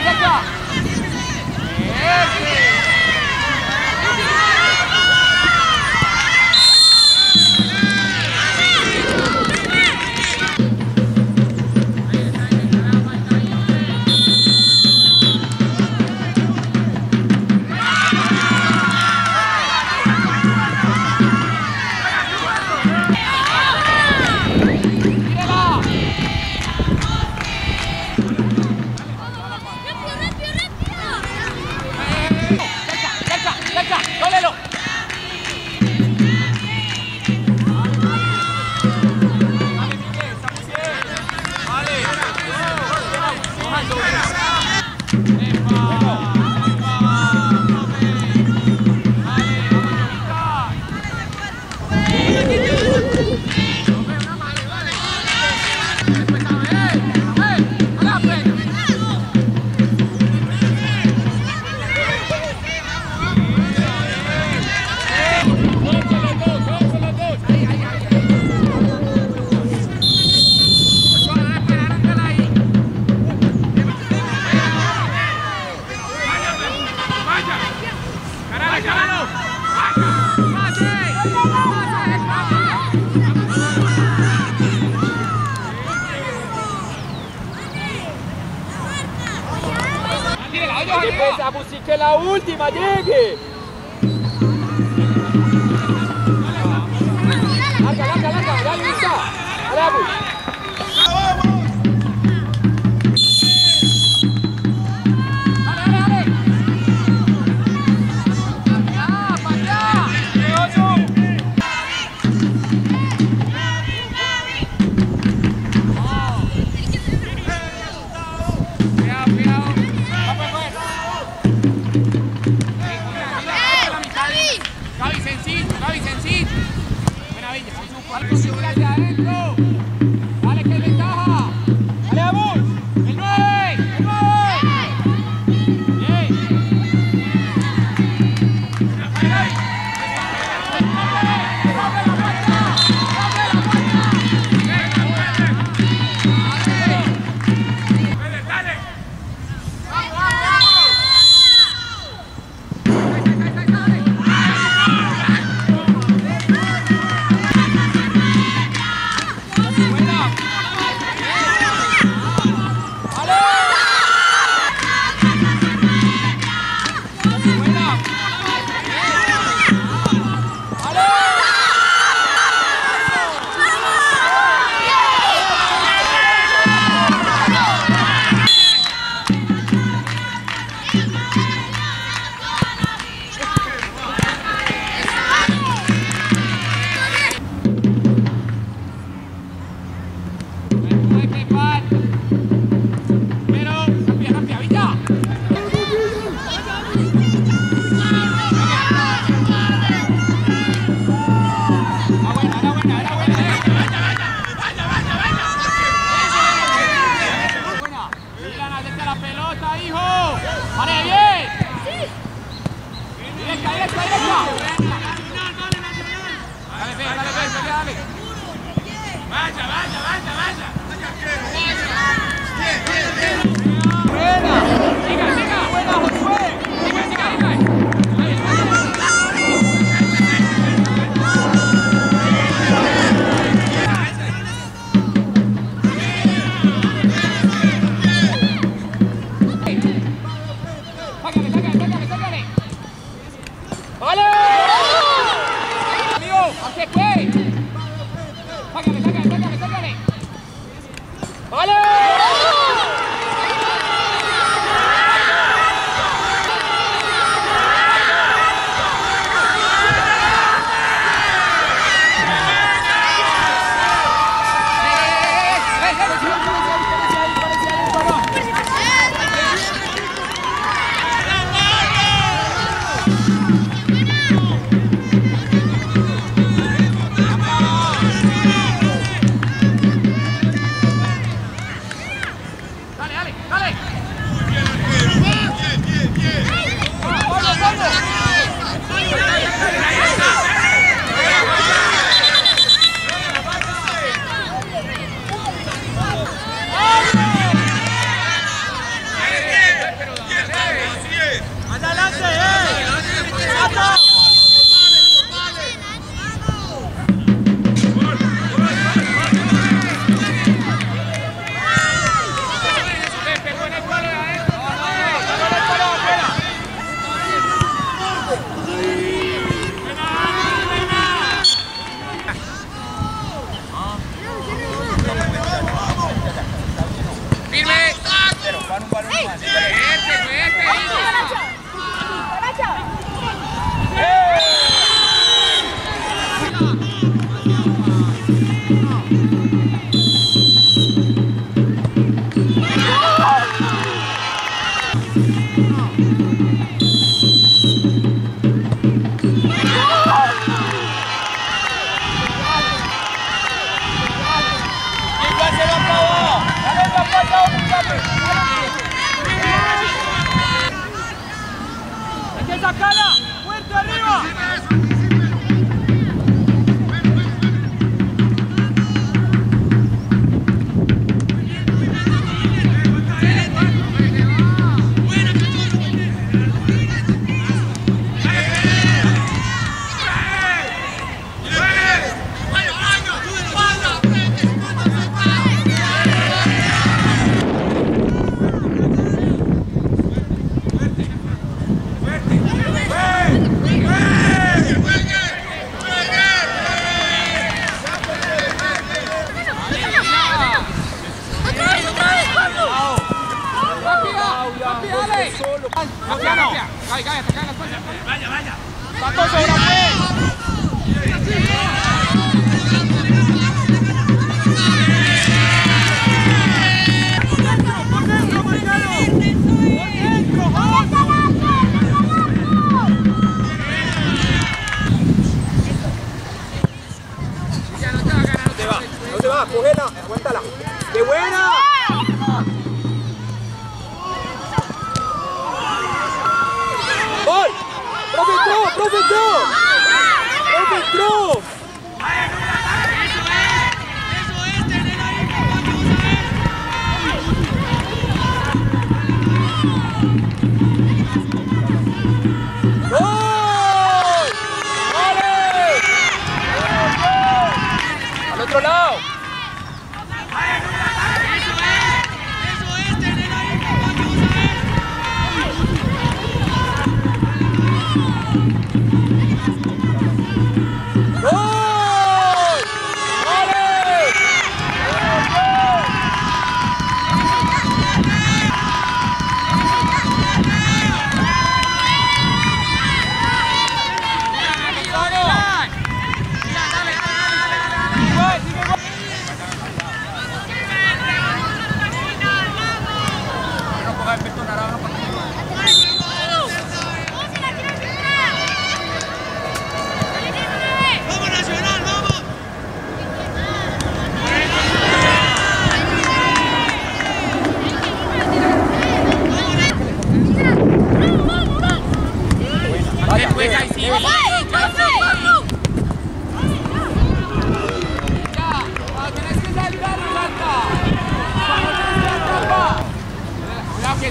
你再叫。que la última llegue.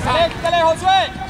Sale. ¡Dale, Josué!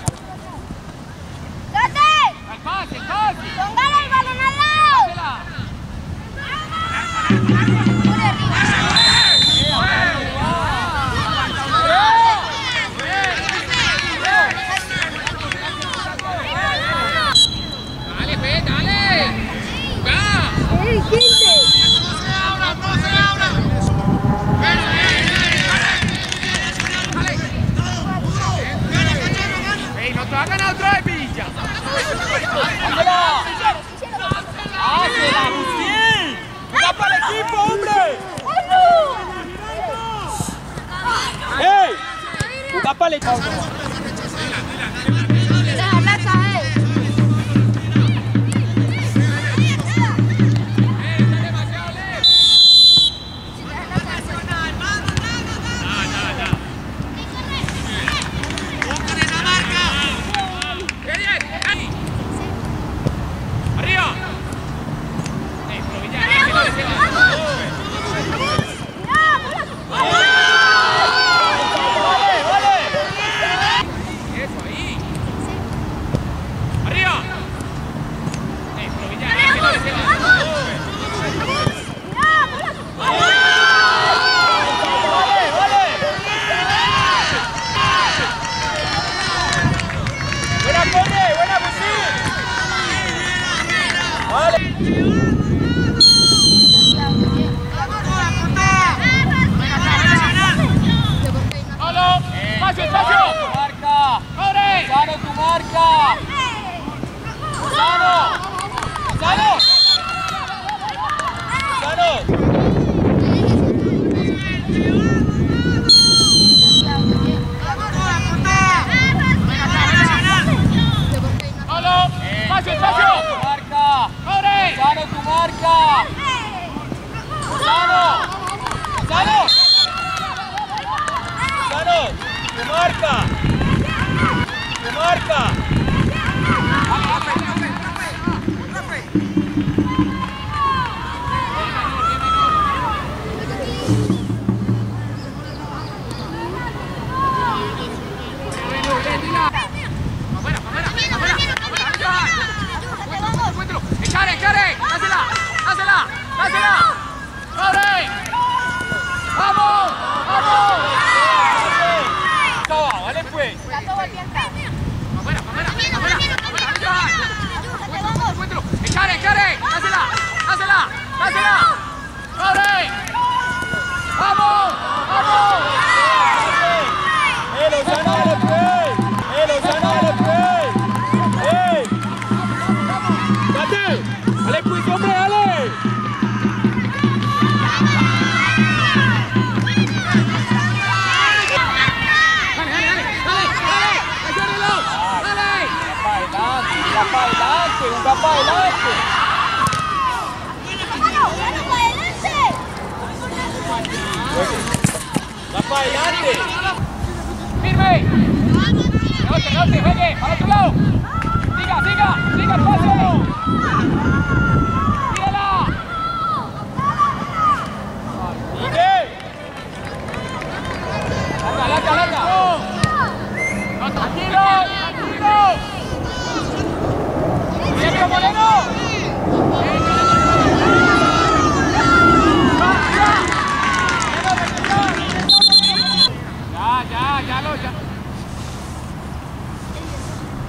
¡Siga, siga! ¡Siga el paso!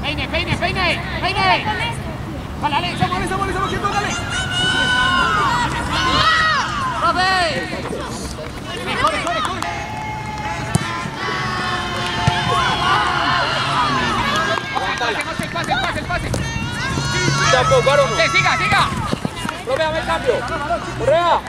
Peine, peine, peine, peine. Vale, Está por, varón. Sí, siga, siga. Lo vea, ve cambio. Correa.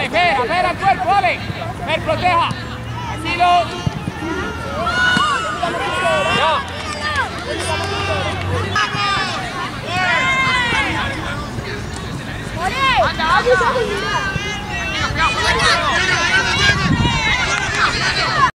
Dale, Fer, Fer al cuerpo, dale. Fer, proteja. Así lo... Ya. ¡Anda, anda! ¡Venga.